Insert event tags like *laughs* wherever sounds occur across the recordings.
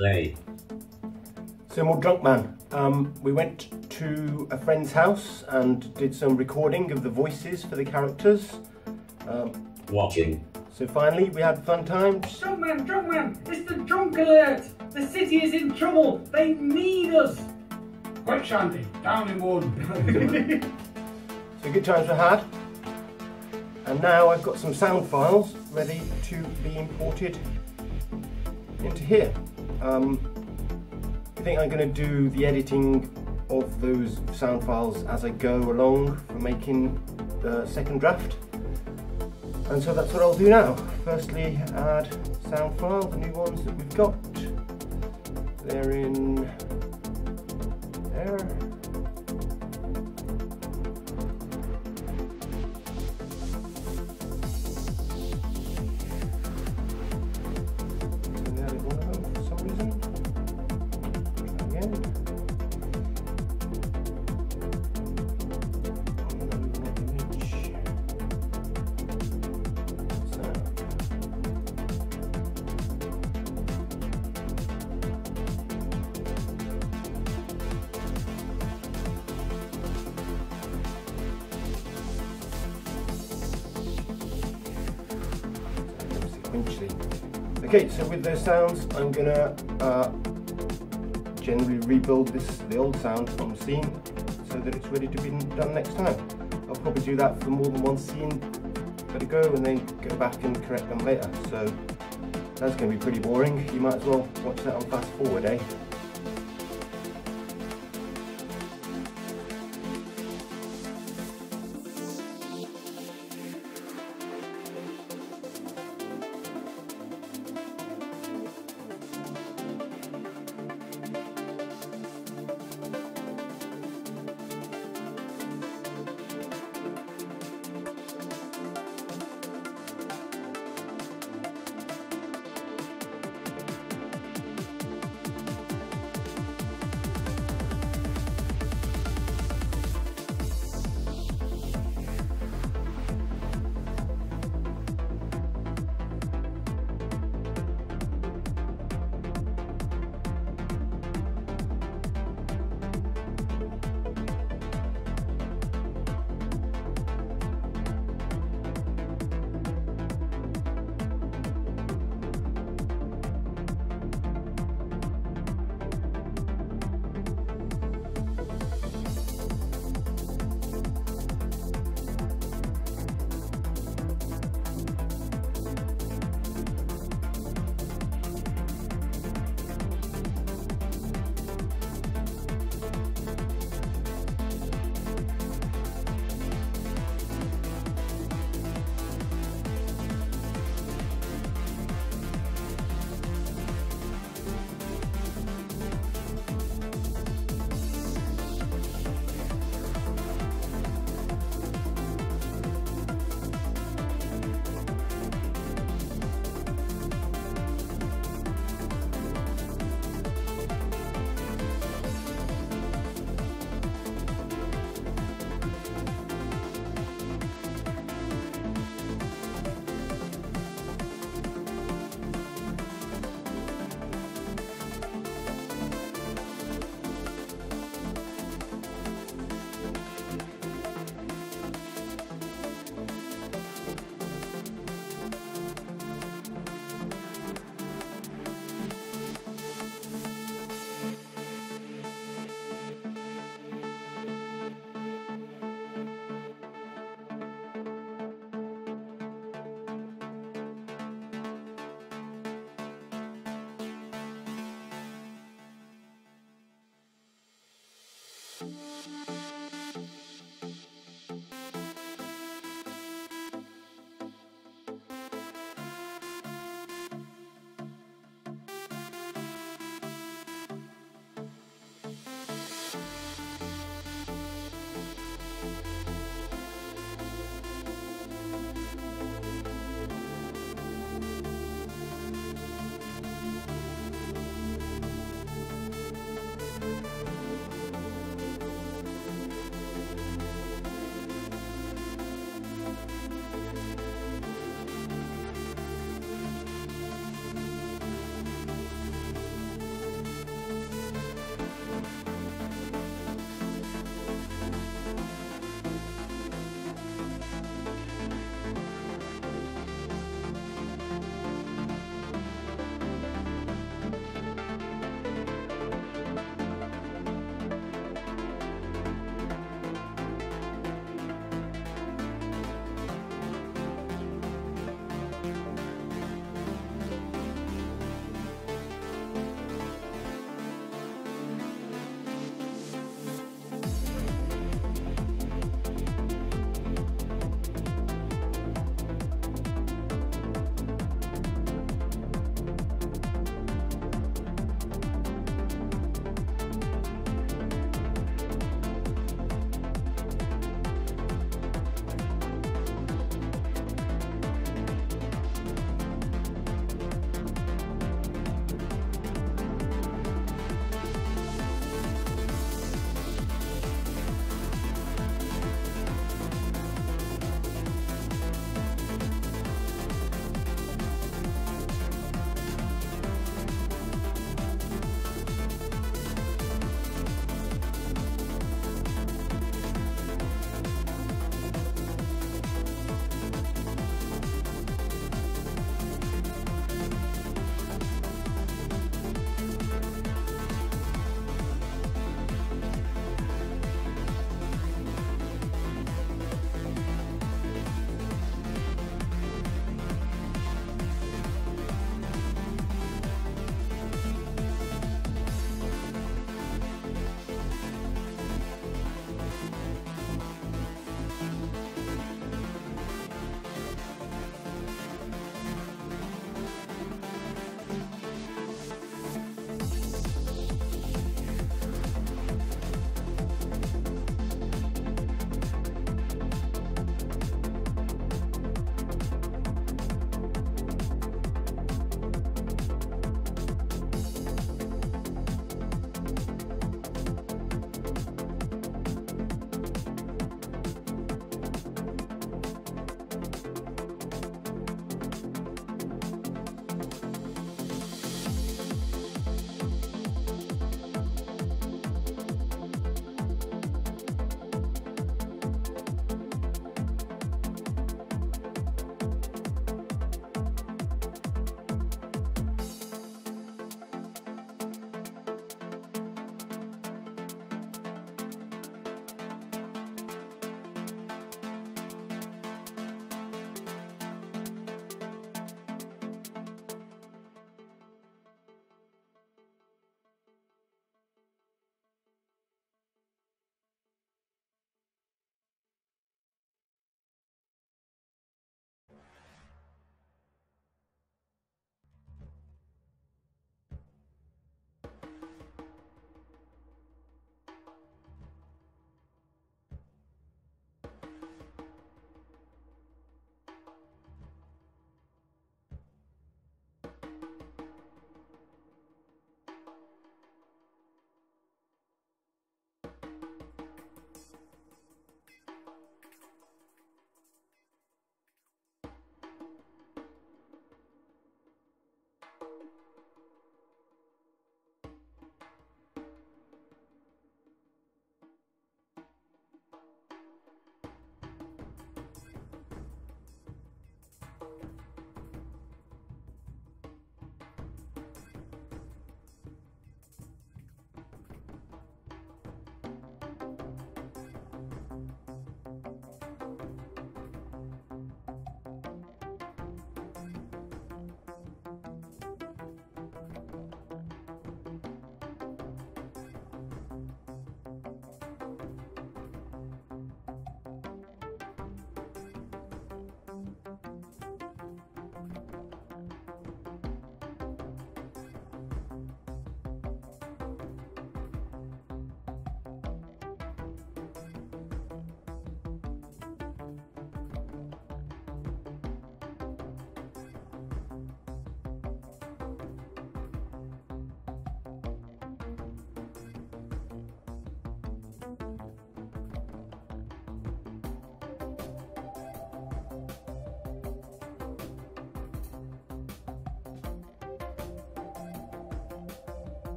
Play. So more Drunkman. Um, we went to a friend's house and did some recording of the voices for the characters. Um, Watching. so finally we had fun times. Drunk man, drunk man, it's the drunk alert! The city is in trouble! They need us! Quick, Shandy, down in one. *laughs* So good times were had. And now I've got some sound files ready to be imported into here. Um, I think I'm going to do the editing of those sound files as I go along for making the second draft. And so that's what I'll do now. Firstly, add sound file, the new ones that we've got. They're in Okay, so with those sounds, I'm gonna uh, generally rebuild this the old sound from the scene so that it's ready to be done next time. I'll probably do that for more than one scene. Let it go and then go back and correct them later. So that's to be pretty boring. You might as well watch that on fast forward, eh? Música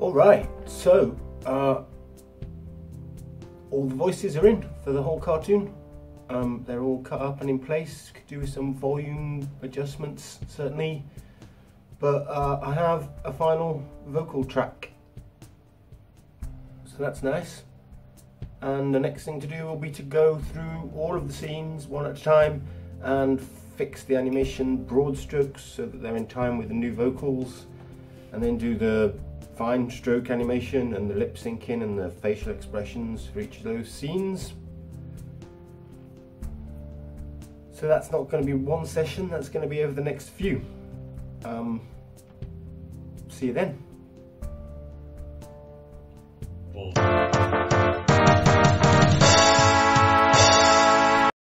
All right, so uh, all the voices are in for the whole cartoon. Um, they're all cut up and in place. Could do with some volume adjustments, certainly. But uh, I have a final vocal track, so that's nice. And the next thing to do will be to go through all of the scenes one at a time and fix the animation broad strokes so that they're in time with the new vocals, and then do the fine stroke animation and the lip syncing and the facial expressions for each of those scenes. So that's not going to be one session, that's going to be over the next few. Um, see you then. Bull.